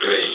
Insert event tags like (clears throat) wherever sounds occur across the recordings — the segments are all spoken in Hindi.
(clears throat)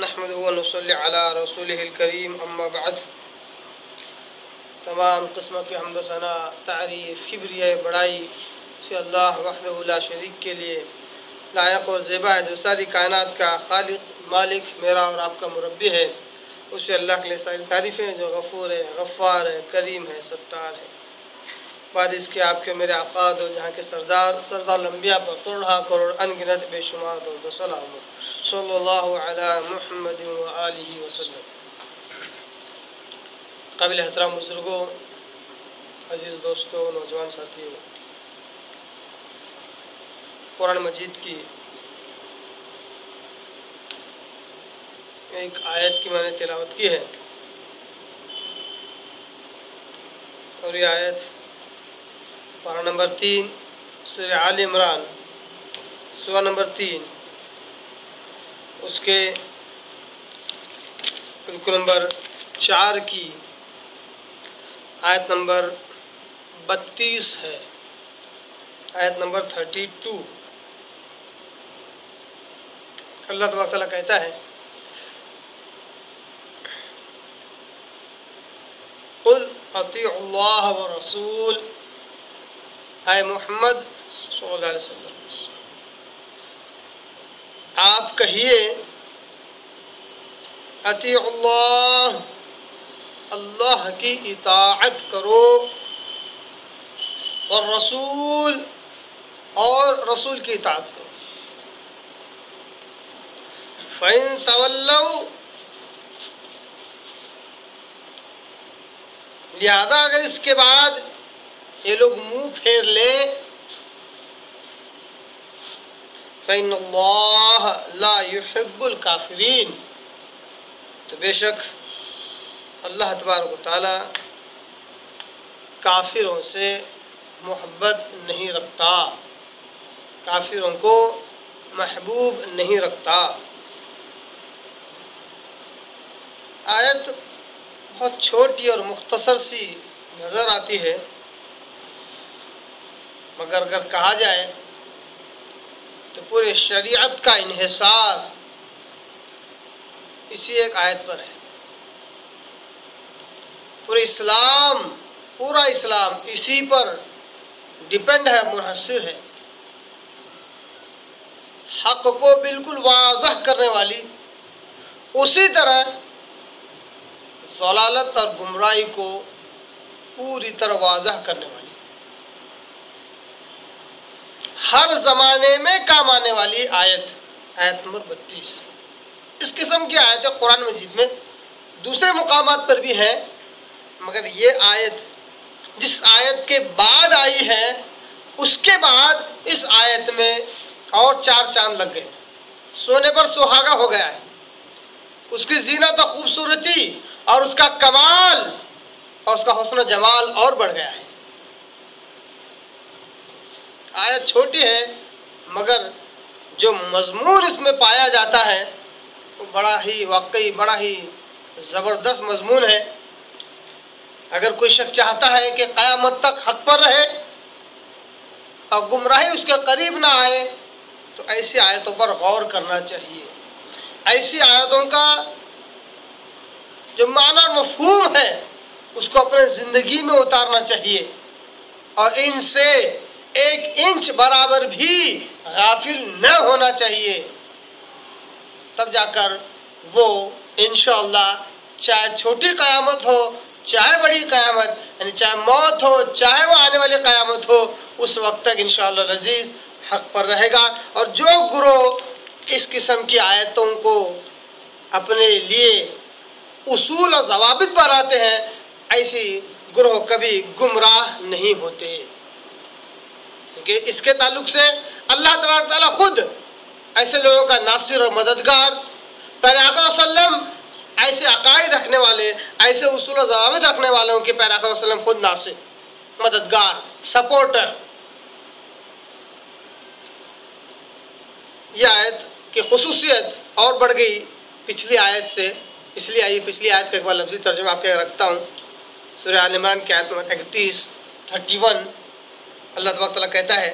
नहमद वसली रसूल करीम अम्माबाद तमाम किस्म के हमदसना तारीफ़ खबरिया बड़ाई से अल्लाह वहदा शरीक के लिए लायक और ज़ेबा है जो सारी कायनात का खालिक मालिक मेरा और आपका मुरबी है उसे अल्लाह के लिए सारी तारीफ़ें जो गफूर है गफ़ार है करीम है सत्तार है बाद इसके आपके मेरे आकाद और जहाँ के सरदार सरदार लम्बिया पर करोड़ा करोड़ अनगिनत बेशुमार और सलाम सल्लल्लाहु अला मुहम्मद व आलिहि वसल्लम। काबिल एहतराम बुज़ुर्गों, अज़ीज़ दोस्तों, नौजवान साथियों, कुरान मजीद की एक आयत की मैंने तिलावत की है। और ये आयत पारा नंबर तीन सूर्य आल इमरान सुरा नंबर तीन। उसके रुकु नंबर चार की आयत नंबर बत्तीस है। आयत नंबर थर्टी टू। अल्लाह तबाला कहता है, कुल अतील्लाह व रसूल आए मोहम्मद आप कहिए अतील्लाह अल्लाह की इताअत करो और रसूल और रसूल की इताअत करो। फ़ैन तवल्लऊ लिहाजा अगर इसके बाद लोग मुँह फेर ले। फ़ैन ला युहिब्बुल काफिरीन। तो बेशक अल्लाह तबारक ताला काफिरों से मोहब्बत नहीं रखता। काफिरों को महबूब नहीं रखता। आयत बहुत छोटी और मुख्तसर सी नज़र आती है। मगर अगर कहा जाए तो पूरे शरीयत का इन्हिसार इसी एक आयत पर है। पूरे इस्लाम, पूरा इस्लाम इसी पर डिपेंड है, मुनहसर है। हक को बिल्कुल वाजह करने वाली, उसी तरह जलालत और गुमराही को पूरी तरह वाजह करने वाली। हर जमाने में काम आने वाली आयत आयत नंबर बत्तीस। इस किस्म की आयतें कुरान मजीद में। दूसरे मुकाम पर भी हैं, मगर ये आयत जिस आयत के बाद आई है, उसके बाद इस आयत में और चार चाँद लग गए। सोने पर सुहागा हो गया है। उसकी जीना तो खूबसूरती और उसका कमाल और उसका हौसला जमाल और बढ़ गया है। आयत छोटी है, मगर जो मजमून इसमें पाया जाता है, वो बड़ा ही, वाकई बड़ा ही ज़बरदस्त मजमून है। अगर कोई शख्स चाहता है कि क़यामत तक हक पर रहे और गुमराही उसके करीब ना आए तो ऐसी आयतों पर गौर करना चाहिए। ऐसी आयतों का जो माना मफहूम है, उसको अपने ज़िंदगी में उतारना चाहिए। और इनसे एक इंच बराबर भी गाफिल न होना चाहिए। तब जाकर वो इनशाला चाहे छोटी क़यामत हो, चाहे बड़ी क़यामत, यानी चाहे मौत हो, चाहे वो आने वाली क़यामत हो, उस वक्त तक इन लजीज़ हक पर रहेगा। और जो गुरो इस किस्म की आयतों को अपने लिए उसूल और जवाबित बनाते हैं, ऐसी ग्रोह कभी गुमराह नहीं होते। क्योंकि इसके ताल्लुक से अल्लाह तबारक खुद ऐसे लोगों का नासिर और मददगार पैराकम ऐसे अकायद रखने वाले, ऐसे उसूल जवाबित रखने वालों के पैराकम खुद नासिर, मददगार, सपोर्टर। यह आयत की खसूसियत और बढ़ गई पिछली आयत से। इसलिए आई पिछली आयत का एक बार लफ्जी तर्जुमा आपके रखता हूँ। सूर्य आलमान की आयत नंबर इकतीस थर्टी वन अल्लाह तबाक तला कहता है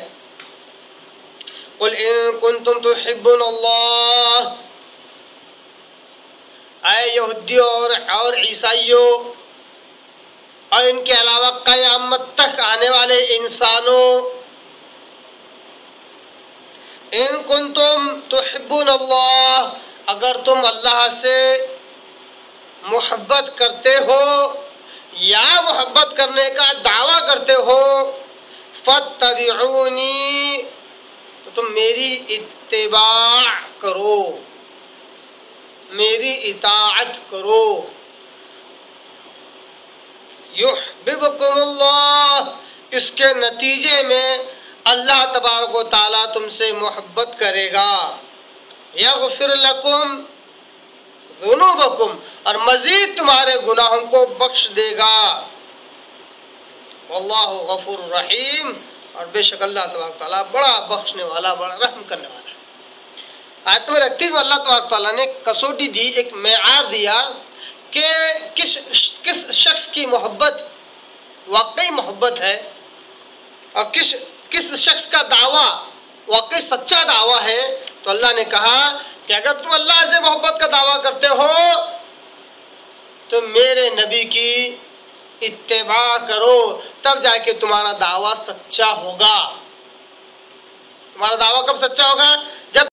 तुम तो आए यहूदियों और और ईसाइयों और इनके अलावा क़यामत तक आने वाले इंसानों, इन कुन तुम तो अल्लाह। अगर तुम अल्लाह से मोहब्बत करते हो या मोहब्बत करने का दावा करते हो फतबिऊनी तो तुम मेरी इत्तेबा करो। मेरी इताअत करो। इसके नतीजे में अल्लाह तबारक ताला तुमसे मोहब्बत करेगा। यगफिर लकुम जुनूबकुम, और मजीद तुम्हारे गुनाहों को बख्श देगा। अल्लाह गफुर रहीम। और बेशक अल्लाह तबारक ताला बड़ा बख्शने वाला, बड़ा रहम करने वाला है। आयत नंबर इकतीस में अल्लाह तबारक ताला ने कसौटी दी, एक मैार दिया कि किस किस शख्स की मोहब्बत, वाकई मोहब्बत है, और किस किस शख्स का दावा, वाकई सच्चा दावा है तो अल्लाह ने कहा कि अगर तुम अल्लाह से मोहब्बत का दावा करते हो तो मेरे नबी की इत्तेबा करो तब जाके तुम्हारा दावा सच्चा होगा। तुम्हारा दावा कब सच्चा होगा?